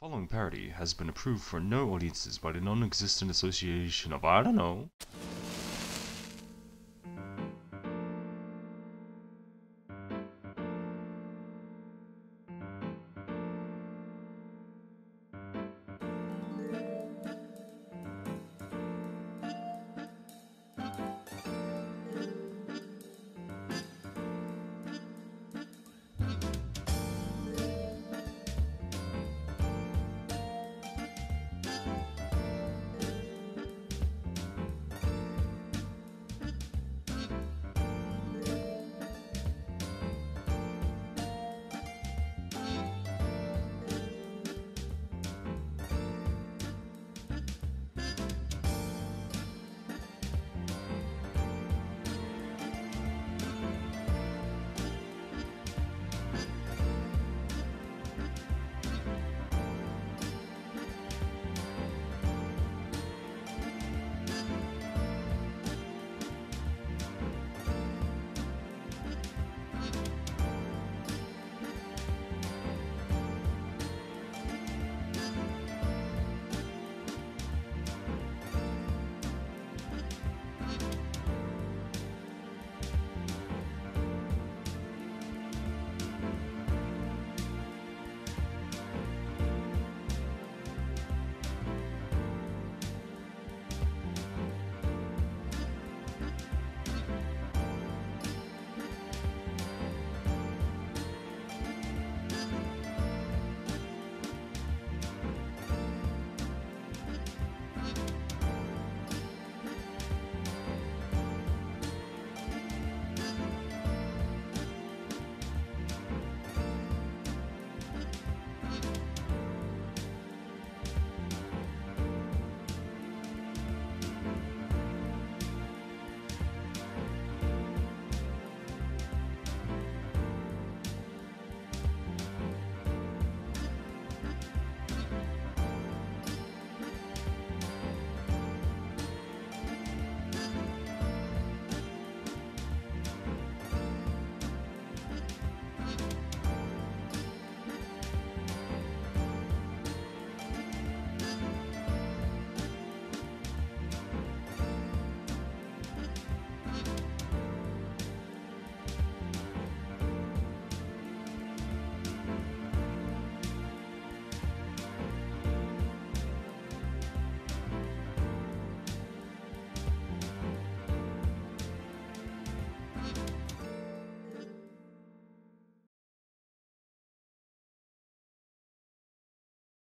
Following parody has been approved for no audiences by the non-existent association of I don't know.